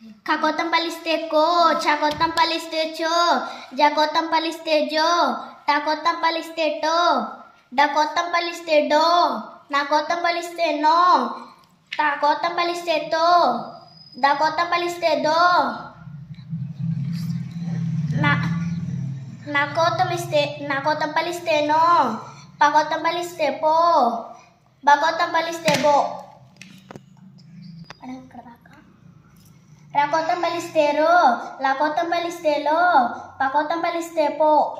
Kakotan paliste ko, chakotan paliste cho, jakotan paliste jo, takotan paliste to, dakotan paliste do, nakotan paliste no, takotan paliste to, dakotan paliste do, na, nakotan paliste, nakotan paliste no, pakotan paliste po, bakotan paliste bo. Ada keraka? Lakotang balistero, lakotang balistelo, pakotang balistepo.